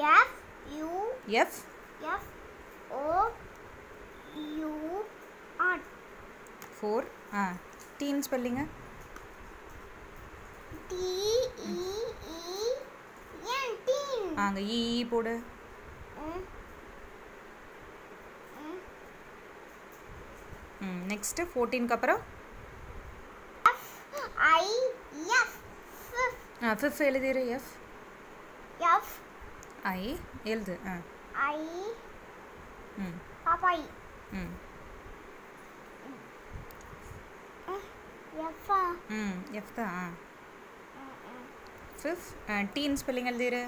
F U F F O U R. Four ஆ teen ஸ்பெல்லிங்க T E E N. Teen. அங்கே இ போடு. ம் next ஃபோர்டீனுக்கு அப்புறம் F I F. F ஆ fifth எழுதிரு எஃப் F? ஐ எழுது. ஆ. I ம். Papai ம். F ஆ. ம் எஃப் தான் ஆ. ஃபிஃப்த் டீன் ஸ்பெல்லிங் எழுதிரு.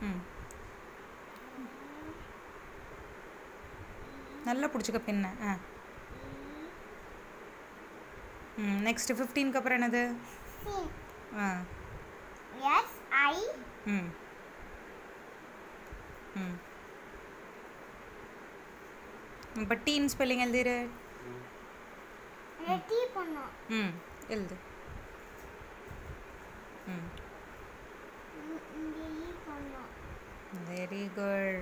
ம். நல்லா பிடிச்சிக்க பின்ன ஆ. ம் நெக்ஸ்ட்டு ஃபிஃப்டீனுக்கு அப்புறம் என்னது? ஆ. I ம் ம் இப்போ டீன் ஸ்பெல்லிங் எழுதிரு. ரெட்டி பண்ணோம் ம் எழுது. ம். வெரி குட்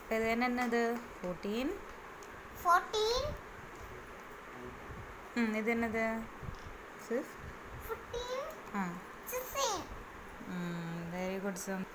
இப்போ இது என்னென்னது? ஃபோர்டீன் ஃபோர்டீன் ம் இது என்னது? ஃபிஃப்த் ஃபிஃப்டீன் ஆ. good some